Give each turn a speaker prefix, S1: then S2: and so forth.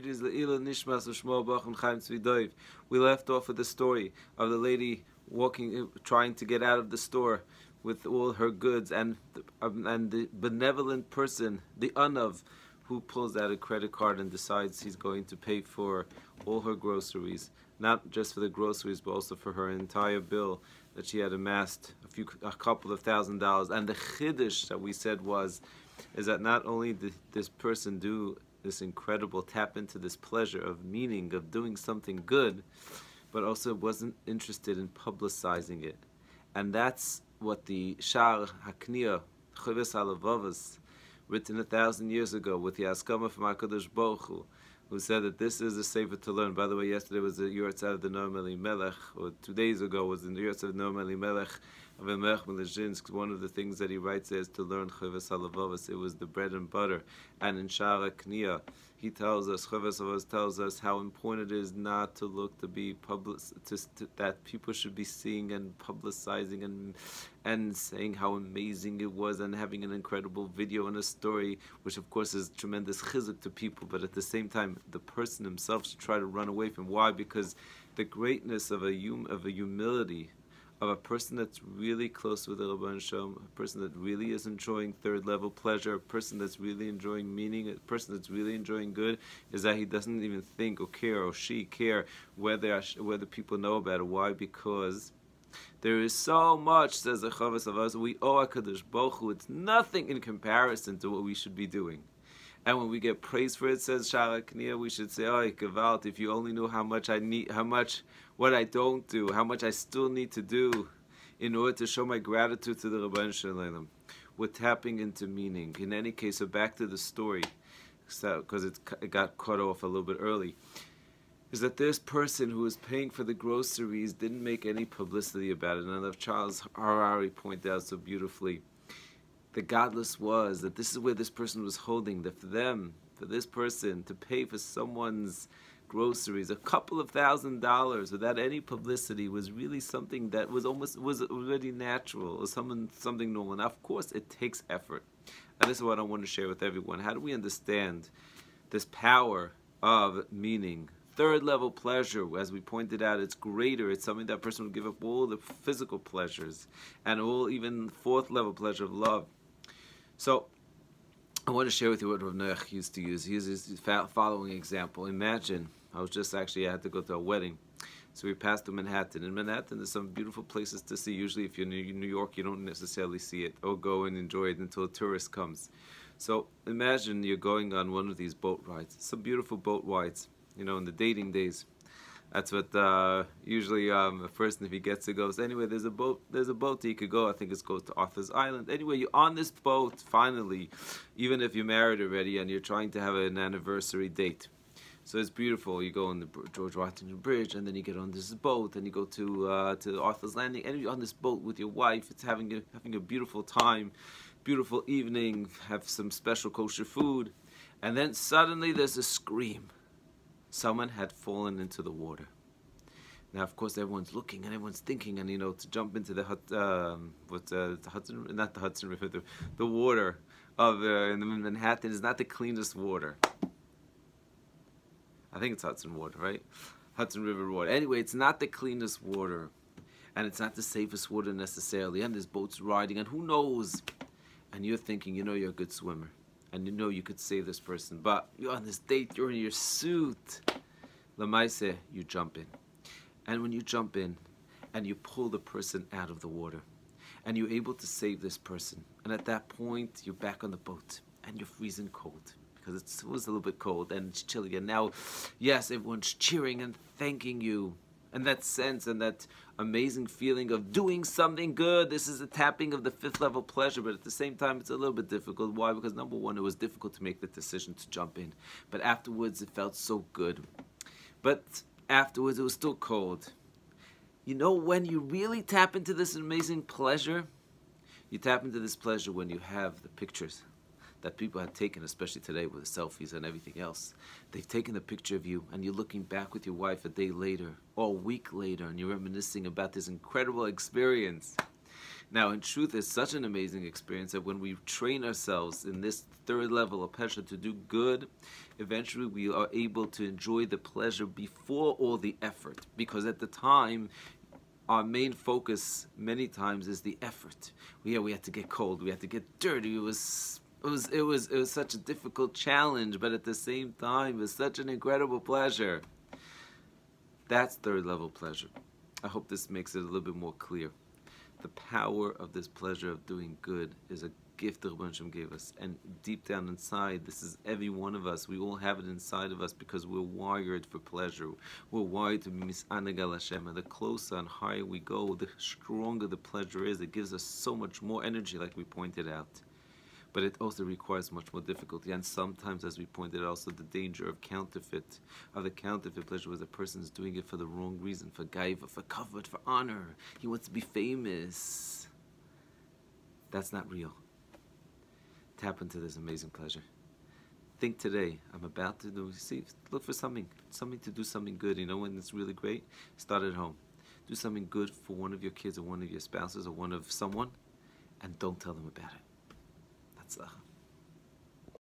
S1: Nishmas We left off with the story of the lady walking, trying to get out of the store with all her goods, and um, and the benevolent person, the Anav, who pulls out a credit card and decides he's going to pay for all her groceries, not just for the groceries, but also for her entire bill that she had amassed a few, a couple of thousand dollars. And the chiddush that we said was, is that not only did this person do this incredible tap into this pleasure of meaning of doing something good, but also wasn't interested in publicizing it. And that's what the Shaar HaKniah, Chovos written a thousand years ago with the Askama from HaKadosh Baruch Hu, who said that this is a safer to learn. By the way, yesterday was the Yahrzeit of the Noam Elimelech, or two days ago was the Yahrzeit of Noam Elimelech of Emelech Melezhinsk. One of the things that he writes is to learn Chovos HaLevavos. It was the bread and butter. And in Shaar HaKniah, he tells us, Chovos tells us how important it is not to look to be public, to, to, that people should be seeing and publicizing and and saying how amazing it was and having an incredible video and a story, which of course is tremendous chizuk to people, but at the same time, the person himself should try to run away from. Why? Because the greatness of a hum, of a humility of a person that's really close with the Ribbono Shel Olam, a person that really is enjoying third level pleasure, a person that's really enjoying meaning, a person that's really enjoying good, is that he doesn't even think or care or she care whether whether people know about it. Why? Because there is so much, says the Chovos HaLevavos, we owe HaKadosh Baruch Hu. It's nothing in comparison to what we should be doing. And when we get praise for it, says Shaar HaKniah, we should say, "Oh, Gevalt, if you only knew how much I need, how much what I don't do, how much I still need to do in order to show my gratitude to the Ribbono Shel Olam." We're tapping into meaning. In any case, so back to the story, because so, it got cut off a little bit early. Is that this person who was paying for the groceries didn't make any publicity about it. And as Charles Harari pointed out so beautifully, the godless was that this is where this person was holding that for them for this person to pay for someone's groceries a couple of thousand dollars without any publicity was really something that was almost was already natural or something something normal now of course it takes effort and this is what i want to share with everyone how do we understand this power of meaning third level pleasure, as we pointed out, it's greater. It's something that person would give up all the physical pleasures and all even fourth level pleasure of love. So, I want to share with you what Rav Noach used to use. He uses the following example. Imagine, I was just actually, I had to go to a wedding. So we passed through Manhattan. In Manhattan, there's some beautiful places to see. Usually, if you're in New York, you don't necessarily see it or go and enjoy it until a tourist comes. So imagine you're going on one of these boat rides. Some beautiful boat rides, you know, in the dating days. That's what uh, usually um, a person, if he gets to, goes. Anyway, there's a boat. There's a boat that you could go. I think it's called to Arthur's Island. Anyway, you're on this boat finally, even if you're married already and you're trying to have an anniversary date. So it's beautiful. You go on the George Washington Bridge, and then you get on this boat, and you go to uh, to Arthur's Landing, and you're on this boat with your wife. It's having a, having a beautiful time, beautiful evening. Have some special kosher food, and then suddenly there's a scream someone had fallen into the water. Now, of course, everyone's looking and everyone's thinking, and you know, to jump into the um, what uh, the Hudson, not the Hudson River, the, the water of uh, in Manhattan is not the cleanest water. I think it's Hudson water, right? Hudson River water. Anyway, it's not the cleanest water, and it's not the safest water necessarily. And there's boats riding, and who knows? And you're thinking, you know, you're a good swimmer and you know you could save this person, but you're on this date, you're in your suit. Lamaise, you jump in. And when you jump in and you pull the person out of the water, and you're able to save this person, and at that point, you're back on the boat and you're freezing cold because it was a little bit cold and it's chilly. And now, yes, everyone's cheering and thanking you and that sense and that amazing feeling of doing something good. This is a tapping of the fifth level pleasure, but at the same time, it's a little bit difficult. Why? Because number one, it was difficult to make the decision to jump in, but afterwards, it felt so good. But afterwards, it was still cold. You know, when you really tap into this amazing pleasure, you tap into this pleasure when you have the pictures that people had taken, especially today with the selfies and everything else. They've taken a picture of you and you're looking back with your wife a day later or a week later and you're reminiscing about this incredible experience. Now, in truth, it's such an amazing experience that when we train ourselves in this third level of pleasure to do good, eventually we are able to enjoy the pleasure before all the effort. Because at the time, our main focus many times is the effort. Yeah, we had to get cold, we had to get dirty. It was it was it was it was such a difficult challenge, but at the same time, it was such an incredible pleasure. That's third level pleasure. I hope this makes it a little bit more clear. The power of this pleasure of doing good is a gift the Rebbeinu gave us. And deep down inside, this is every one of us. We all have it inside of us because we're wired for pleasure. We're wired to be mis'anagal Hashem. And the closer and higher we go, the stronger the pleasure is. It gives us so much more energy, like we pointed out but it also requires much more difficulty. And sometimes, as we pointed out, also the danger of counterfeit, of the counterfeit pleasure, where the person is doing it for the wrong reason, for gaiva, for kavod, for honor. He wants to be famous. That's not real. Tap into this amazing pleasure. Think today, I'm about to do, see, look for something, something to do something good. You know when it's really great? Start at home. Do something good for one of your kids or one of your spouses or one of someone, and don't tell them about it. Tatsache.